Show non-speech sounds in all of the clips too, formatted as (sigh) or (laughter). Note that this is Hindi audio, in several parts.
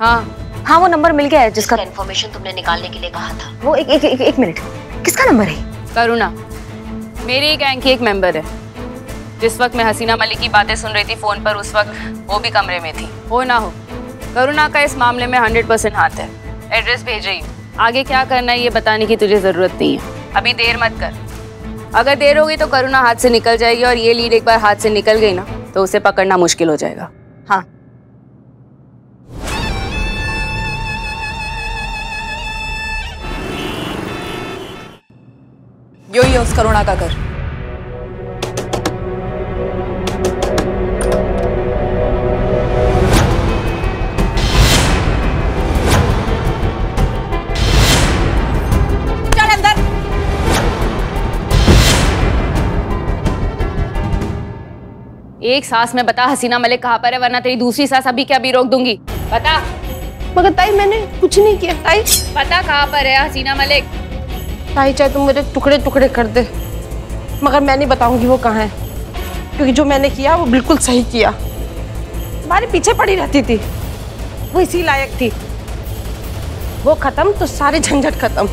हाँ। हाँ वो नंबर मिल गया है जिसका इन्फॉर्मेशन तुमने निकालने के लिए कहा था। वो एक एक एक, एक मिनट। किसका नंबर है? करुणा मेरी ही गैंग की एक मेंबर है। जिस वक्त मैं हसीना मलिक की बातें सुन रही थी फ़ोन पर उस वक्त वो भी कमरे में थी। हो ना हो। करुणा का इस मामले में हंड्रेड परसेंट हाथ है। एड्रेस भेज रही हूँ। आगे क्या करना है ये बताने की तुझे ज़रूरत नहीं है। अभी देर मत कर। अगर देर होगी तो करुणा हाथ से निकल जाएगी और ये लीड एक बार हाथ से निकल गई ना तो उसे पकड़ना मुश्किल हो जाएगा। हाँ। यो ही है उस करुणा का घर। एक सांस में बता हसीना मलिक कहाँ पर है वरना तेरी दूसरी सांस अभी क्या अभी रोक दूँगी? बता। मगर ताई मैंने कुछ नहीं किया। ताई? पता कहाँ पर है हसीना मलिक? ताई चाहे तुम मेरे टुकड़े टुकड़े कर दे मगर मैं नहीं बताऊँगी वो कहाँ है। क्योंकि जो मैंने किया वो बिल्कुल सही किया। तुम्हारे पीछे पड़ी रहती थी वो इसी लायक थी। वो खत्म तो सारे झंझट खत्म।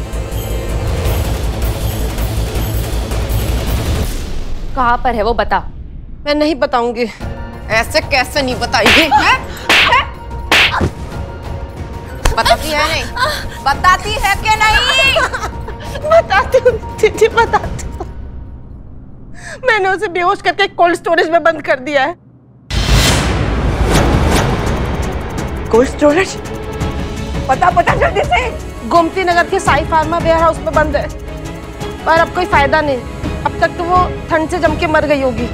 कहाँ पर है वो बता। मैं नहीं बताऊँगी। ऐसे कैसे नहीं बताएगी? बताती है नहीं? बताती है कि नहीं? बताती हूँ दीदी बताती हूँ। मैंने उसे बेहोश करके कोल्ड स्टोरेज में बंद कर दिया है। Cold storage? पता पता जल्दी से। गोमती नगर के साई फार्मा वेयर हाउस में बंद है। पर अब कोई फ़ायदा नहीं। अब तक तो वो ठंड से जम के मर गई होगी।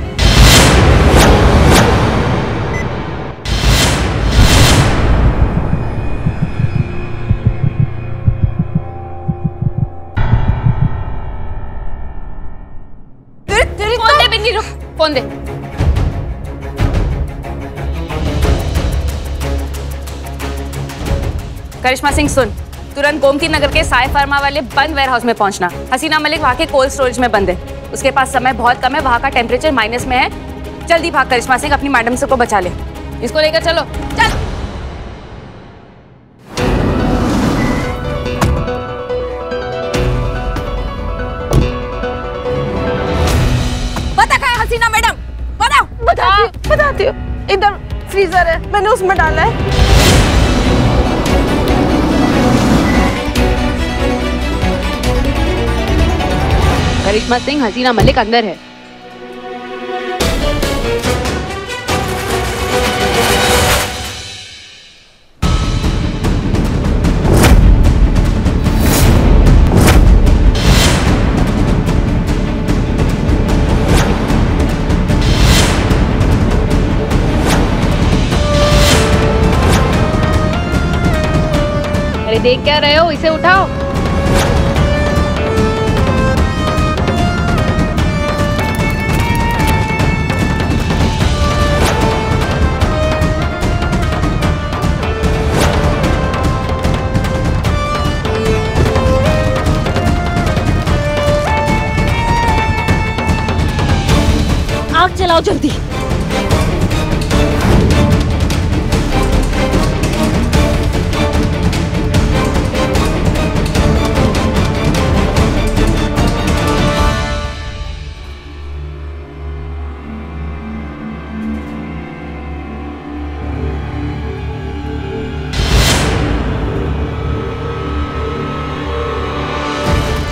दे करिश्मा सिंह, सुन। तुरंत गोमती नगर के साय फार्मा वाले बंद वेयर हाउस में पहुँचना। हसीना मलिक वहाँ के कोल्ड स्टोरेज में बंद है। उसके पास समय बहुत कम है, वहाँ का टेम्परेचर माइनस में है। जल्दी भाग करिश्मा सिंह, अपनी मैडम से को बचा ले। इसको लेकर चलो। चल इधर फ्रीजर है। मैंने उसमें डाला है। करिश्मा सिंह हसीना मलिक अंदर है। अरे देख क्या रहे हो? इसे उठाओ। आग जलाओ जल्दी।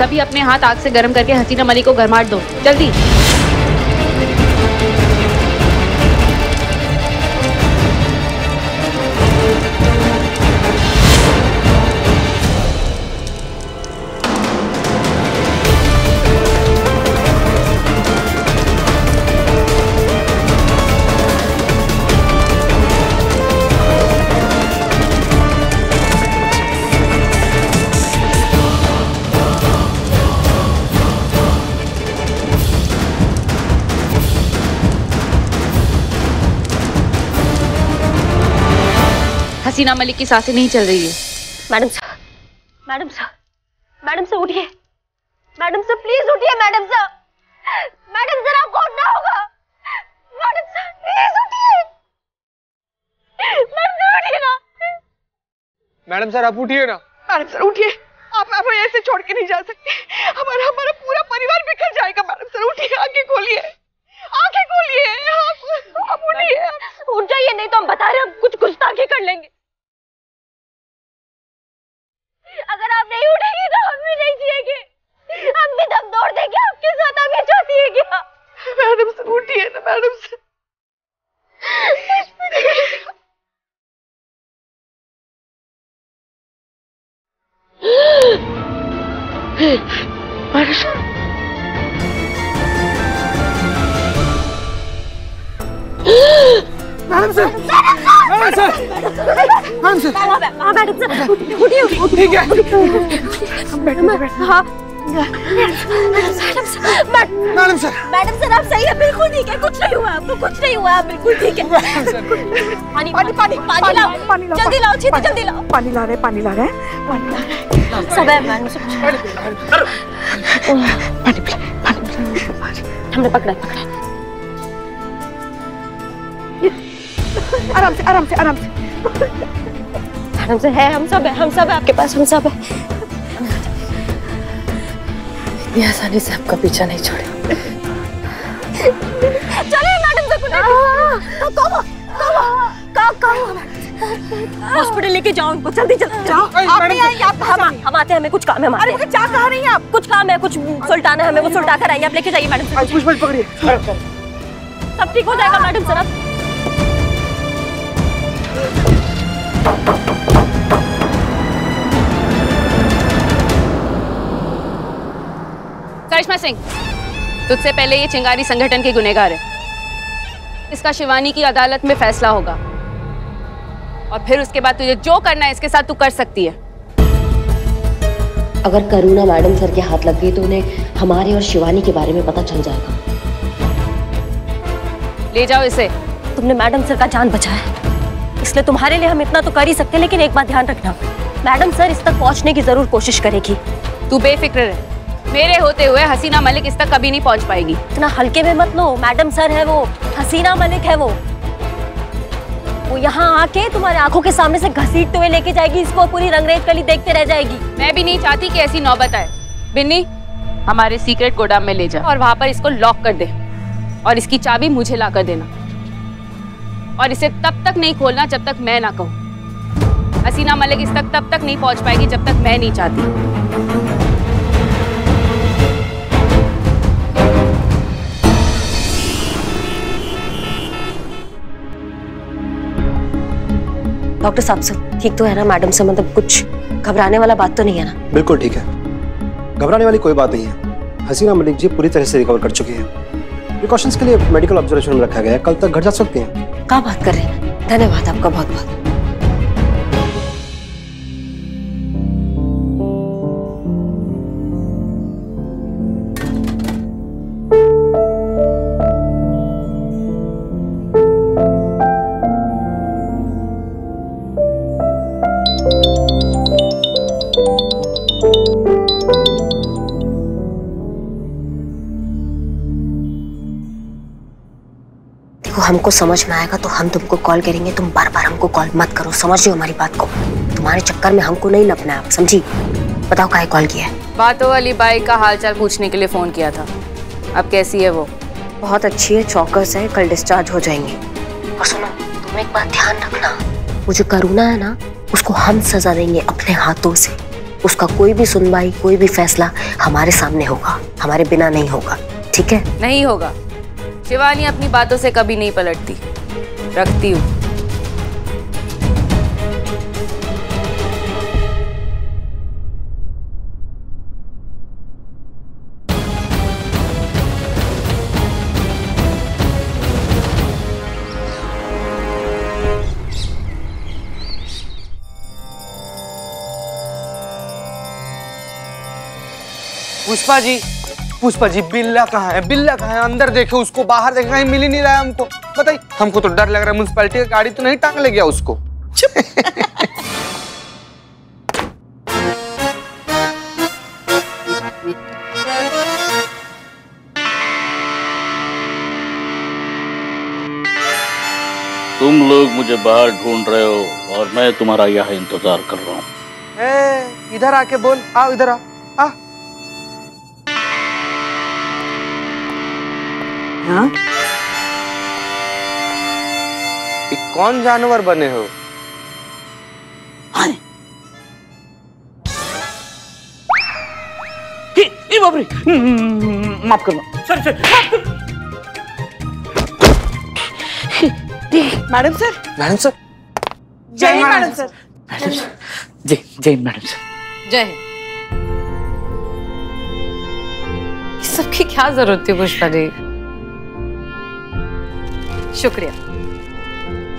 सभी अपने हाथ आग से गर्म करके हसीना मलिक को गरमाट दो। जल्दी। हसीना मलिक की साँसें नहीं चल रही है। मैडम साहब मैडम साहब मैडम से उठिए। मैडम से प्लीज़ उठिए मैडम साहब मैडम सर आपको उठना होगा। मैडम साहब प्लीज़ उठिए। मैडम से उठिए ना। मैडम सर आप उठिए ना। मैडम सर उठिए। आप हमें ऐसे छोड़ के नहीं जा सकते। हमारा हमारा पूरा परिवार बिखर जाएगा। मैडम सर उठिए आँखें खोलिए। आँखें खोलिए। आप आप उठिए। उठ जाइए नहीं तो हम बता रहे हैं हम कुछ गुस्ताखी कर लेंगे। अगर आप नहीं उठेंगे तो हम भी नहीं जिएँगे। हम भी दम तोड़ देंगे आपके साथ आगे चाहती है क्या मैडम सर उठिए ना madam sir madam sir madam sir madam sir madam sir हाँ मैडम सर उठिए ठीक है। हाँ। Madam sir madam sir madam sir आप सही है बिल्कुल ठीक है। कुछ नहीं हुआ आपको कुछ नहीं हुआ आप बिल्कुल ठीक है। पानी पानी पानी पानी लाओ। पानी लाओ, जल्दी लाओ छेती जल्दी लाओ। पानी ला रहे पानी ला रहे पानी ला रहे सब है मैडम सब। पानी पिला पानी पिला हमने पकड़ा पकड़ा आराम से आराम से आराम से। मैडम से है हम सब है हम सब है आपके पास हम सब है। इतनी आसानी से आपका पीछा नहीं छोड़े। चलिए मैडम से कहो हॉस्पिटल लेके जाओ उनको जल्दी जल्दी। जाओ। आप नहीं आएँगे आप हम हम आते हैं हमें कुछ काम है हमारे अरे क्या कह रही हैं आप? कुछ काम है कुछ सुल्टाना है हमें वो सुल्टा कर आइए आप लेके जाइए मैडम सब ठीक हो जाएगा मैडम सर करिश्मा सिंह तुझसे पहले ये चिंगारी संगठन के गुनेगार है। इसका शिवानी की अदालत में फैसला होगा। और फिर उसके बाद तुझे जो करना है इसके साथ तू कर सकती है। अगर करुणा मैडम सर के हाथ लग गई तो उन्हें हमारे और शिवानी के बारे में पता चल जाएगा। ले जाओ इसे। तुमने मैडम सर का जान बचाया। इसलिए तुम्हारे लिए हम इतना तो कर ही सकते हैं लेकिन एक बात ध्यान रखना। मैडम सर इस तक पहुँचने की ज़रूर कोशिश करेगी। तू बेफिक्र रहे। मेरे होते हुए हसीना मलिक इस तक कभी नहीं पहुँच पाएगी। इतना हल्के में मत लो मैडम सर है वो हसीना मलिक है वो। वो यहाँ आके तुम्हारे आँखों के सामने से घसीटते हुए लेके जाएगी इसको पूरी रंगरेज कली देखते रह जाएगी। मैं भी नहीं चाहती कि ऐसी नौबत आए। बिन्नी हमारे सीक्रेट गोदाम में ले जा और वहाँ पर इसको लॉक कर दे और इसकी चाबी मुझे ला कर देना। और इसे तब तक नहीं खोलना जब तक मैं ना कहूँ। हसीना मलिक इस तक तब तक नहीं पहुँच पाएगी जब तक मैं नहीं चाहती। डॉक्टर साहब सब ठीक तो है ना मैडम से मतलब कुछ घबराने वाला बात तो नहीं है ना? बिल्कुल ठीक है। घबराने वाली कोई बात नहीं है। हसीना मलिक जी पूरी तरह से रिकवर कर चुकी हैं। प्रिकॉशंस के लिए मेडिकल ऑब्जर्वेशन में रखा गया है। कल तक घर जा सकते हैं। क्या बात कर रहे हैं? धन्यवाद आपका बहुत बहुत हमको समझ में आएगा तो हम तुमको कॉल करेंगे। तुम बार बार हमको कॉल मत करो। समझ हमारी बात को? तुम्हारे चक्कर में हमको नहीं लपना है आप समझी? बताओ काहे कॉल किया है? बातों वाली बाई का हालचाल पूछने के लिए फ़ोन किया था। अब कैसी है वो? बहुत अच्छी है चौकस है कल डिस्चार्ज हो जाएँगे। और सुनो तुम एक बात ध्यान रखना। वो जो करुणा है ना उसको हम सजा देंगे अपने हाथों से। उसका कोई भी सुनवाई कोई भी फैसला हमारे सामने होगा हमारे बिना नहीं होगा। ठीक है? नहीं होगा। शिवानी अपनी बातों से कभी नहीं पलटती। रखती हूँ। पुष्पा जी पुष्पा जी बिल्ला कहाँ है? बिल्ला कहाँ है? अंदर देखे उसको बाहर देखे कहीं मिल ही नहीं रहा है हमको। बताइए हमको तो डर लग रहा है म्यूनसिपैलिटी की गाड़ी तो नहीं टांग ले गया उसको? (laughs) तुम लोग मुझे बाहर ढूंढ रहे हो और मैं तुम्हारा यहाँ इंतज़ार कर रहा हूँ। इधर आके बोल आओ इधर आ आ हाँ? कौन जानवर बने हो? माफ़ करना। Sir sir madam sir. Madam sir. जय मैडम सर। Madam sir. जय जय मैडम सर। जय हिंद। इस सब की क्या ज़रूरत थी पुष्पा जी? शुक्रिया।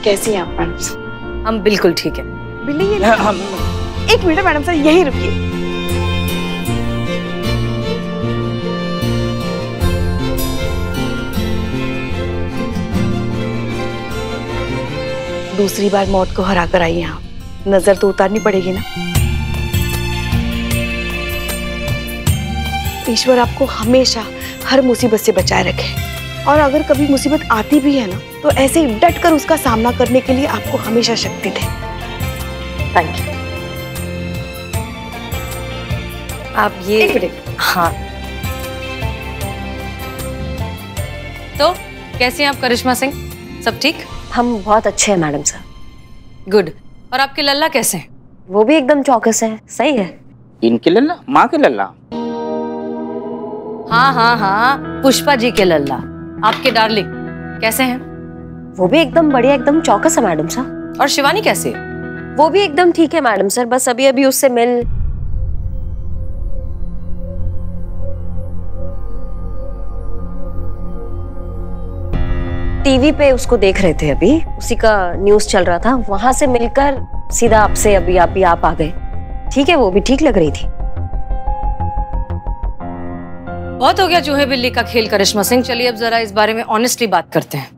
कैसी हैं आप मैडम हम बिल्कुल ठीक है। बिल्ली ये हम एक मिनट मैडम सर यहीं रुकिए। दूसरी बार मौत को हरा कर आई यहाँ नज़र तो उतारनी पड़ेगी ना। ईश्वर आपको हमेशा हर मुसीबत से बचाए रखे। और अगर कभी मुसीबत आती भी है ना तो ऐसे ही डट कर उसका सामना करने के लिए आपको हमेशा शक्ति दे। थैंक यू आप ये एक मिनट। हाँ। तो कैसे हैं आप करिश्मा सिंह? सब ठीक? हम बहुत अच्छे हैं मैडम सर गुड और आपके लल्ला कैसे हैं? वो भी एकदम चौकस है। सही है। इनके लल्ला? माँ के लल्ला? हाँ हाँ हाँ। पुष्पा जी के लल्ला। आपके डार्लिंग कैसे हैं? वो भी एकदम बढ़िया एकदम चौकस है मैडम सर और शिवानी कैसे? वो भी एकदम ठीक है मैडम सर बस अभी अभी उससे मिल। टीवी पे उसको देख रहे थे अभी उसी का न्यूज़ चल रहा था। वहाँ से मिलकर सीधा आपसे अभी आप ही आप आ गए। ठीक है वो भी ठीक लग रही थी। बहुत हो गया चूहे बिल्ली का खेल करिश्मा सिंह। चलिए अब जरा इस बारे में ऑनेस्टली बात करते हैं।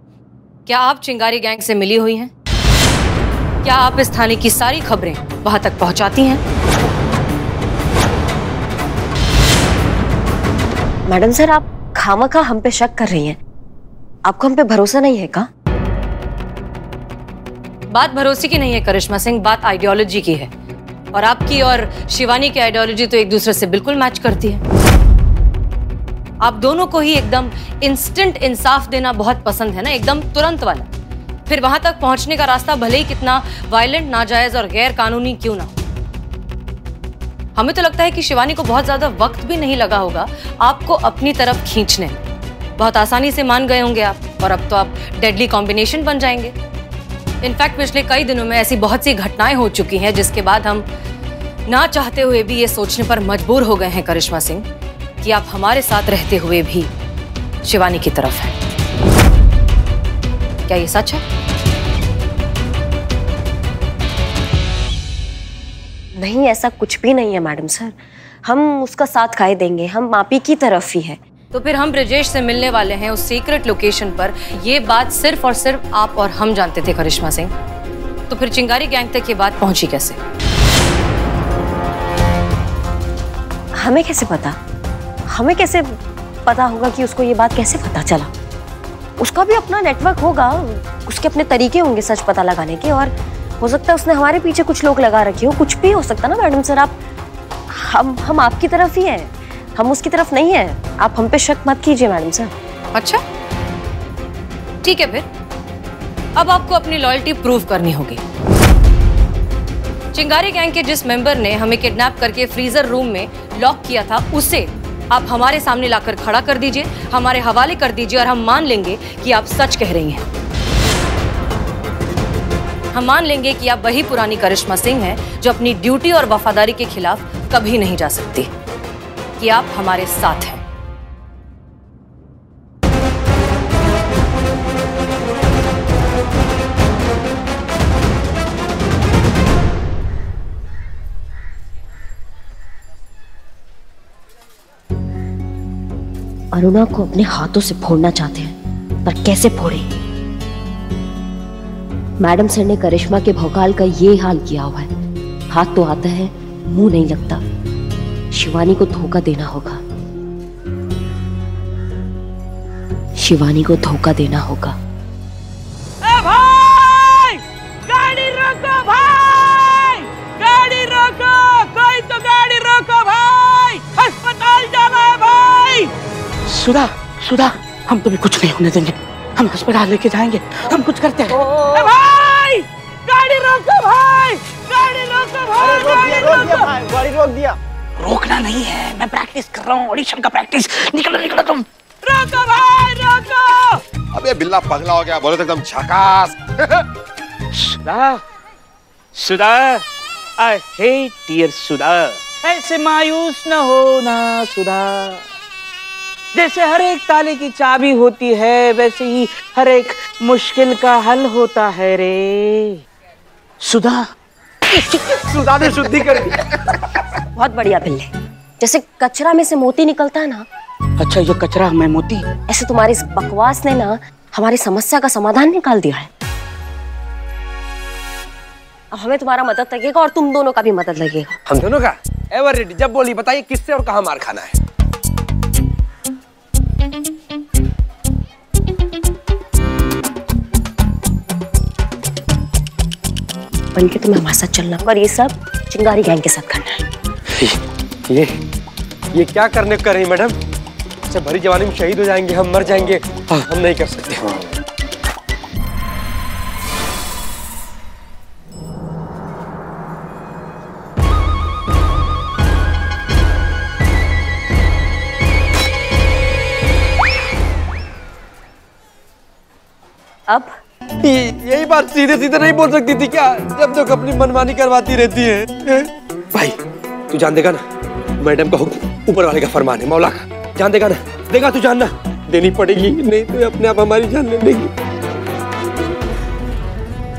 क्या आप चिंगारी गैंग से मिली हुई हैं? क्या आप इस थाने की सारी खबरें वहाँ तक पहुंचाती हैं? मैडम सर आप खामखा हम पे शक कर रही हैं। आपको हम पे भरोसा नहीं है का? बात भरोसे की नहीं है करिश्मा सिंह बात आइडियोलॉजी की है। और आपकी और शिवानी की आइडियोलॉजी तो एक दूसरे से बिल्कुल मैच करती है। आप दोनों को ही एकदम इंस्टेंट इंसाफ देना बहुत पसंद है ना? एकदम तुरंत वाला। फिर वहाँ तक पहुँचने का रास्ता भले ही कितना वायलेंट नाजायज और गैर कानूनी क्यों ना हमें तो लगता है कि शिवानी को बहुत ज़्यादा वक्त भी नहीं लगा होगा आपको अपनी तरफ़ खींचने बहुत आसानी से मान गए होंगे आप, और अब तो आप डेडली कॉम्बिनेशन बन जाएँगे। इनफैक्ट पिछले कई दिनों में ऐसी बहुत सी घटनाएँ हो चुकी हैं, जिसके बाद हम ना चाहते हुए भी ये सोचने पर मजबूर हो गए हैं करिश्मा सिंह। कि आप हमारे साथ रहते हुए भी शिवानी की तरफ़ हैं। क्या ये सच है? नहीं ऐसा कुछ भी नहीं है मैडम सर। हम उसका साथ खाए देंगे। हम मापी की तरफ़ ही है। तो फिर हम ब्रजेश से मिलने वाले हैं उस सीक्रेट लोकेशन पर। ये बात सिर्फ़ और सिर्फ़ आप और हम जानते थे करिश्मा सिंह। तो फिर चिंगारी गैंग तक ये बात पहुँची कैसे? हमें कैसे पता? हमें कैसे पता होगा कि उसको ये बात कैसे पता चला? उसका भी अपना नेटवर्क होगा, उसके अपने तरीके होंगे सच पता लगाने के और हो सकता है उसने हमारे पीछे कुछ लोग लगा रखे हो, कुछ भी हो सकता ना मैडम सर, आप, हम हम आपकी तरफ़ ही हैं, हम उसकी तरफ़ नहीं हैं, आप हम पे शक मत कीजिए मैडम सर। अच्छा? ठीक है फिर। अब आपको अपनी लॉयल्टी प्रूव करनी होगी। चिंगारी गैंग के जिस मेंबर ने हमें किडनैप करके फ्रीजर रूम में लॉक किया था, उसे आप हमारे सामने लाकर खड़ा कर दीजिए, हमारे हवाले कर दीजिए और हम मान लेंगे कि आप सच कह रही हैं। हम मान लेंगे कि आप वही पुरानी करिश्मा सिंह हैं जो अपनी ड्यूटी और वफादारी के खिलाफ कभी नहीं जा सकती। कि आप हमारे साथ हैं। अरुणा को अपने हाथों से फोड़ना चाहते हैं, पर कैसे फोड़े? मैडम सर ने करिश्मा के भौकाल का ये हाल किया हुआ है। हाथ तो आता है, मुँह नहीं लगता। शिवानी को धोखा देना होगा। शिवानी को धोखा देना होगा। सुधा सुधा हम तुम्हें कुछ नहीं होने देंगे। हम अस्पताल लेके जाएँगे। हम कुछ करते हैं। भाई! गाड़ी रोको भाई! गाड़ी रोको भाई गाड़ी रोको गाड़ी रोक दिया रोकना नहीं है मैं प्रैक्टिस कर रहा हूँ ऑडिशन का प्रैक्टिस निकलो निकलो तुम। रोको भाई रोको। अबे बिल्ला पगला हो गया बोले तो एकदम झकास सुधा सुधा आई हेट डियर सुधा। ऐसे मायूस न होना सुधा। जैसे हर एक ताले की चाबी होती है वैसे ही हर एक मुश्किल का हल होता है रे। सुधा। (laughs) सुधा ने शुद्धि कर दी। बहुत बढ़िया बिल्ले। जैसे कचरा में से मोती निकलता है ना। अच्छा ये कचरा मैं मोती? ऐसे तुम्हारी इस बकवास ने ना हमारी समस्या का समाधान निकाल दिया है। अब हमें तुम्हारा मदद लगेगा और तुम दोनों का भी मदद लगेगा। हम दोनों का? एवर रेडी जब बोली बताइए किससे और कहाँ मार खाना है? बन के तुम्हें हमारे साथ चलना पर ये सब चिंगारी गैंग के साथ करना है। ये ये क्या करने कर रही मैडम? अच्छा भरी जवानी में शहीद हो जाएँगे हम मर जाएँगे। हाँ, हम नहीं कर सकते। यही बात सीधे सीधे नहीं बोल सकती थी क्या? जब तक अपनी मनमानी करवाती रहती है। भाई तू जान देगा ना मैडम का हुक्म ऊपर वाले का फरमान है मौला का। जान देगा ना? देगा तू जानना? देनी पड़ेगी नहीं तो अपने आप हमारी जान ले लेगी।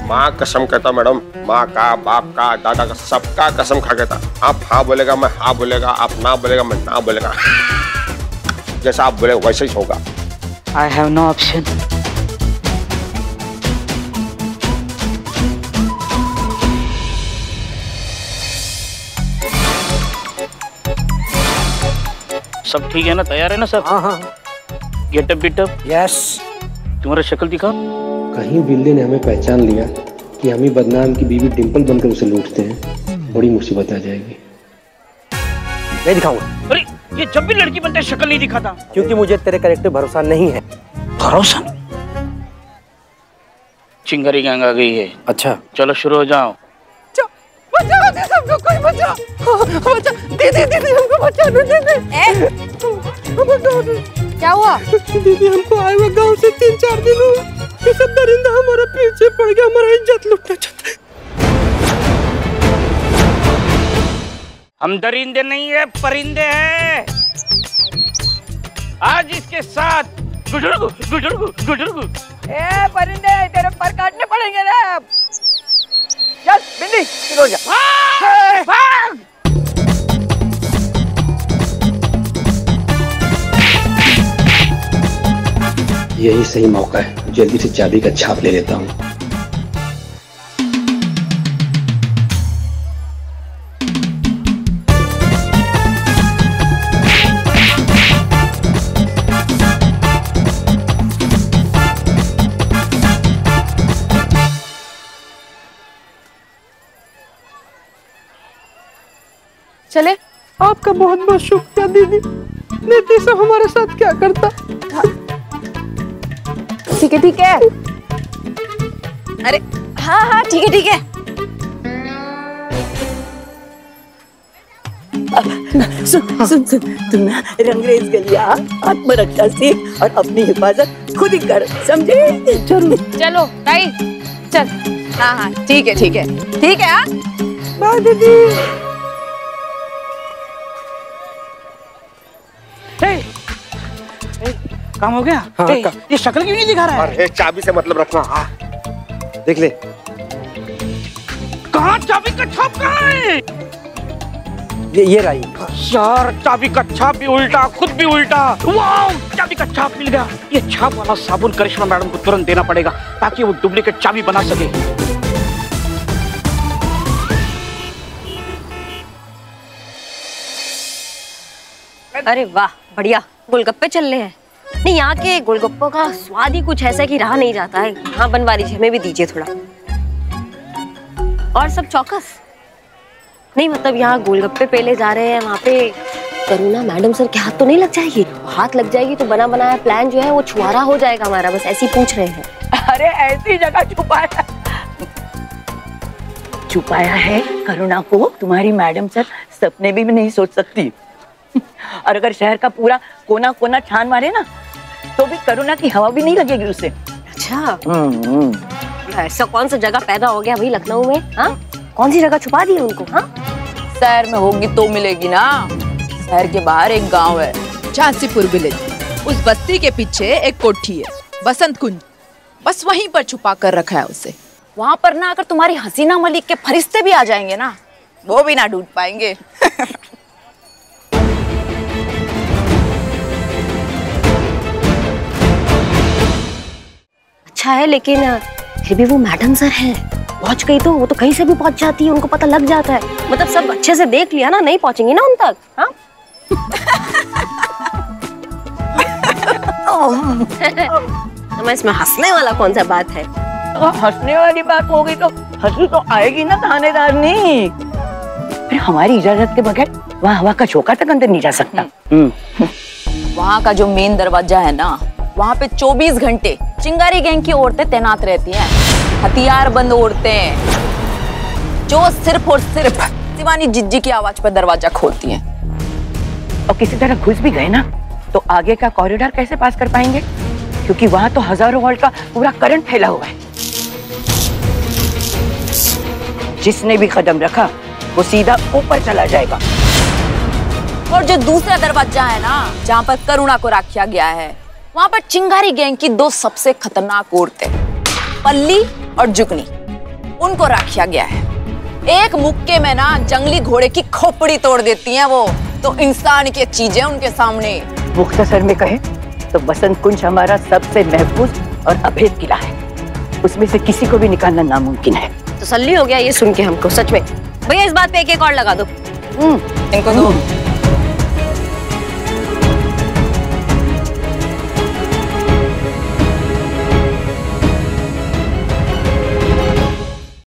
माँ कसम कहता मैडम। माँ का बाप का दादा का सबका कसम खा कहता। आप हाँ बोलेगा मैं हाँ बोलेगा आप ना बोलेगा मैं ना बोलेगा। जैसा आप बोलेगा वैसे ही होगा। आई हैव नो ऑप्शन सब ठीक है ना? तैयार है ना सब? हाँ हाँ। गेटअप बिटअप यस तुम्हारा शक्ल दिखाओ। कहीं बिल्ली ने हमें पहचान लिया कि हम ही बदनाम की बीवी डिम्पल बनकर उसे लूटते हैं। बड़ी मुसीबत आ जाएगी। नहीं दिखाऊँगा। अरे ये जब भी लड़की बनते है शक्ल नहीं दिखाता। क्योंकि मुझे तेरे करेक्टर भरोसा नहीं है। भरोसा? चिंगरी गैंग आ गई है। अच्छा। चलो शुरू हो जाओ। बचाओ दीदी हमको कोई बचाओ बचा। दीदी दीदी हमको बचा दो दीदी क्या हुआ? दीदी हमको आए हुए गाँव से तीन चार दिन हुए। ये सब दरिंदा हमारे पीछे पड़ गया हमारा इज़्ज़त लुटना चाहता है हम दरिंदे नहीं है परिंदे हैं। आज इसके साथ गुजरगु गुजरगु गुजरगु ए परिंदे तेरे पर काटने पड़ेंगे रे अब चल बिल्ली चलो जा भाग! भाग! यही सही मौका है जल्दी से चाबी का छाप ले लेता हूँ आपका बहुत बहुत शुक्रिया दीदी। नीति से हमारे साथ क्या करता? ठीक है ठीक है। अरे हाँ हाँ ठीक है ठीक है। सुन सुन सुन तुम ना रंगरेज गलिया आत्मरक्षा से और अपनी हिफाजत खुद ही कर समझे? चलो चलो ताई चल। हाँ हाँ ठीक है ठीक है। ठीक है हाँ। बाय दीदी। काम हो गया? हाँ, का- ये शक्ल क्यों नहीं दिखा रहा है? अरे चाबी से मतलब रखना हाँ। देख ले। कहाँ चाबी का छाप कहाँ है? ये ये रही यार चाबी का छाप भी उल्टा खुद भी उल्टा। वाह चाबी का छाप मिल गया। ये छाप वाला साबुन करिश्मा मैडम को तुरंत देना पड़ेगा ताकि वो डुप्लीकेट चाबी बना सके। अरे वाह बढ़िया। गोलगप्पे चल रहे हैं। नहीं, यहाँ के गोलगप्पों का स्वाद ही कुछ ऐसा कि रहा नहीं जाता है। हाँ बनवा लीजिए हमें भी दीजिए थोड़ा। और सब चौकस? नहीं मतलब यहाँ गोलगप्पे पेले जा रहे हैं, वहाँ पे करुणा मैडम सर के हाथ तो नहीं लग जाएगी? हाथ लग जाएगी तो बना बनाया प्लान जो है, वो छुआरा हो जाएगा हमारा, बस ऐसी पूछ रहे हैं। अरे, ऐसी जगह छुपाया। छुपाया है करुणा को? तुम्हारी मैडम सर सपने भी नहीं सोच सकती। और अगर शहर का पूरा कोना कोना छान मारे ना तो भी करुणा की हवा भी नहीं लगेगी उसे। अच्छा। ऐसा कौन सा जगह पैदा हो गया भाई लखनऊ में हाँ? कौन सी जगह छुपा दी है उनको? हाँ? शहर में होगी तो मिलेगी ना। शहर के बाहर एक गाँव है। झांसीपुर विलेज। उस बस्ती के पीछे एक कोठी है बसंत कुंज। बस वहीं पर छुपा कर रखा है उसे। वहाँ पर ना अगर तुम्हारी हसीना मलिक के फरिश्ते भी आ जाएँगे ना वो भी ना ढूंढ पाएँगे। (laughs) अच्छा है लेकिन फिर भी वो मैडम सर है। पहुँच गई तो वो तो कहीं से भी पहुँच जाती है उनको पता लग जाता है। मतलब सब अच्छे से देख लिया ना नहीं पहुंचेंगी ना उन तक हाँ? (laughs) तो इसमें हंसने वाला कौन सा बात है? तो हंसने वाली बात होगी तो हँसी तो आएगी ना थानेदार नहीं फिर हमारी इजाज़त के बगैर वहाँ हवा का चौका तक अंदर नहीं जा सकता। हम्म। वहाँ का जो मेन दरवाज़ा है ना वहाँ पे 24 घंटे चिंगारी गैंग की औरतें तैनात रहती हैं। हथियार बंद औरतें। जो सिर्फ़ और सिर्फ़ शिवानी जिज्जी की आवाज़ पर दरवाज़ा खोलती हैं। और किसी तरह घुस भी गए ना तो आगे का कॉरिडोर कैसे पास कर पाएँगे? क्योंकि वहाँ तो हज़ारों वोल्ट का पूरा करंट फैला हुआ है। जिसने भी कदम रखा वो सीधा ऊपर चला जाएगा। और जो दूसरा दरवाज़ा है ना जहाँ पर करुणा को रखा गया है वहाँ पर चिंगारी गैंग की दो सबसे खतरनाक औरतें पल्ली और जुगनी। उनको रखा गया है। एक मुक्के में ना जंगली घोड़े की खोपड़ी तोड़ देती हैं वो तो इंसान की चीज़ें उनके सामने। मुख्तसर में कहे तो बसंत कुंज हमारा सबसे महफूज और अभेद किला है। उसमें से किसी को भी निकालना नामुमकिन है। तसल्ली हो गया ये सुन के हमको सच में। भैया इस बात पे एक एक और लगा दो। इनको दो।